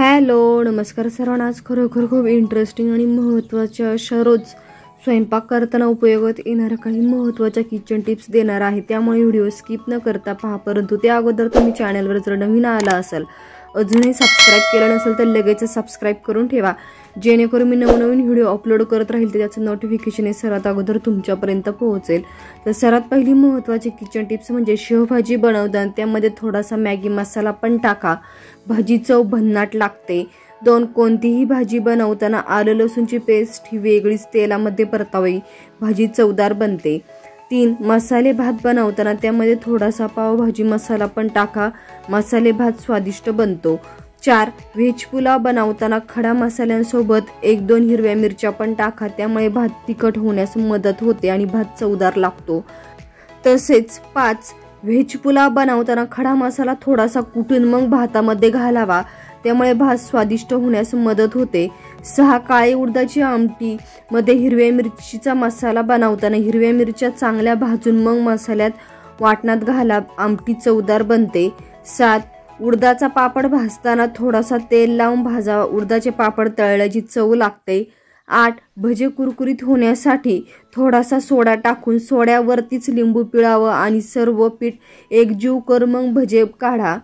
Hello नमस्कार सर्वांना. आज खरोखर खूप इंटरेस्टिंग आणि महत्त्वाच्या अशा रोज स्वयंपाक करताना उपयोगात येणाऱ्या काही महत्त्वाच्या किचन टिप्स देणार आहे. त्यामुळे व्हिडिओ स्किप न करता पहा. परंतु त्या अगोदर तुम्ही चॅनलवर जर नवीन आला असाल अजूनही सबस्क्राईब केलं नसेल तर लगेच सबस्क्राईब करून ठेवा. जेणेकरून मी नवनवीन व्हिडिओ अपलोड करत राहील तर त्याचं नोटिफिकेशन हे सर्वात अगोदर तुमच्यापर्यंत पोहोचेल. तर सर्वात पहिली महत्त्वाची किचन टिप्स म्हणजे शेवभाजी बनवताना त्यामध्ये थोडासा मॅगी मसाला पण टाका. भाजी चव भन्नाट लागते. दोन कोणतीही भाजी बनवताना आलं लसूणची पेस्ट ही वेगळीच तेलामध्ये परतावी. भाजी चवदार बनते. तीन मसाले भात बनवताना त्यामध्ये थोडासा पावभाजी मसाला पण टाका. मसाले भात स्वादिष्ट बनतो. चार व्हेज पुलाव बनवताना खडा मसाल्यांसोबत एक दोन हिरव्या मिरच्या पण टाका. त्यामुळे भात तिखट होण्यास मदत होते आणि भात चवदार लागतो. तसेच पाच व्हेज पुलाव बनवताना खडा मसाला थोडासा कुटून मग भातामध्ये घालावा. त्यामुळे भात स्वादिष्ट होण्यास मदत होते. सहा काळी उडदाची आमटी मध्ये हिरव्या मिरचीचा मसाला बनवताना हिरव्या मिरच्या चांगल्या भाजून मग मसाल्यात वाटणात घाला. आमटी चवदार बनते. सात उडदाचा पापड भाजताना थोडासा तेल लावून भाजावा. उडदाचे पापड तळल्याची चव लागते. आठ भजे कुरकुरीत होण्यासाठी थोडासा सोडा टाकून सोड्यावरतीच लिंबू पिळावं आणि सर्व पीठ एकजीव कर मग भजे काढा.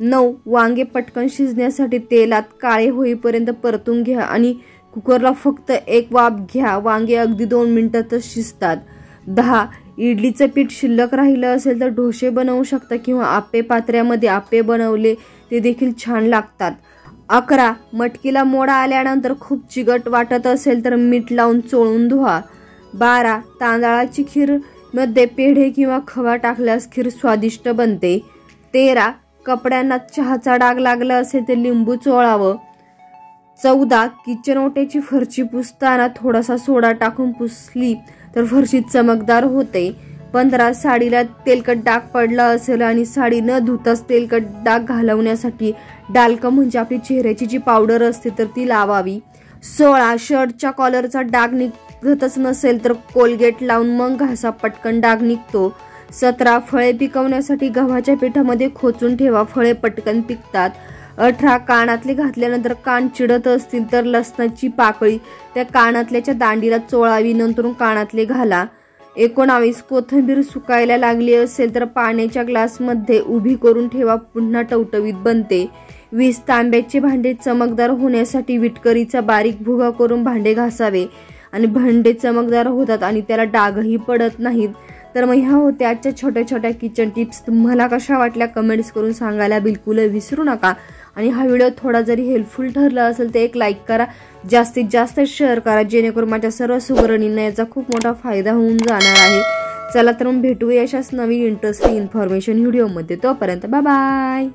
नऊ वांगे पटकन शिजण्यासाठी तेलात काळे होईपर्यंत परतून घ्या आणि कुकरला फक्त एक वाफ घ्या. वांगे अगदी दोन मिनिटातच शिजतात. दहा इडलीचं पीठ शिल्लक राहिलं असेल तर डोसे बनवू शकता किंवा आप्पे पात्र्यामध्ये आप्पे बनवले ते देखील छान लागतात. अकरा. मटकीला मोडा आल्यानंतर खूप चिकट वाटत असेल तर मीठ लावून चोळून धुवा. बारा. तांदळाची खीरमध्ये पेढे किंवा खवा टाकल्यास खीर स्वादिष्ट बनते. तेरा. कपड्यांना चहाचा डाग लागला असेल तर लिंबू चोळावं. चौदा. किचन ओट्याची फरशी पुसताना थोडासा सोडा टाकून पुसली तर फरशी चमकदार होते. पंधरा साडीला तेलकट डाग पडला असेल आणि साडी न धुताच तेलकट डाग घालवण्यासाठी डालक म्हणजे आपली चेहऱ्याची जी पावडर असते तर ती लावावी. सोळा शर्टच्या कॉलरचा डाग निघतच नसेल तर कोलगेट लावून मग घासा पटकन डाग निघतो. सतरा फळे पिकवण्यासाठी गव्हाच्या पिठामध्ये खोचून ठेवा फळे पटकन पिकतात. अठरा कानातले घातल्यानंतर कान चिडत असतील तर लसणाची पाकळी त्या कानातल्याच्या दांडीला चोळावी नंतर कानातले घाला. एकोणावीस कोथिंबीर सुकायला लागली असेल तर पाण्याच्या ग्लासमध्ये उभी करून ठेवा पुन्हा टवटवीत बनते. वीस तांब्याचे भांडे चमकदार होण्यासाठी विटकरीचा बारीक भुगा करून भांडे घासावे. आणि भांडे चमकदार होतात आणि त्याला डागही पडत नाहीत. तर मग ह्या होत्या आजच्या छोट्या छोट्या किचन टिप्स तुम्हाला कशा वाटल्या? कमेंट्स करून सांगायला बिलकुल विसरू नका. आणि हा व्हिडिओ थोडा जरी हेल्पफुल ठरला असेल तर एक लाईक करा. जास्तीत जास्त शेअर करा जेणेकरून माझ्या सर्व सुगरणींना याचा खूप मोठा फायदा होऊन जाणार आहे. चला तर मग भेटूया अशाच नवीन इंटरेस्टिंग इन्फॉर्मेशन व्हिडिओमध्ये तोपर्यंत बाय बाय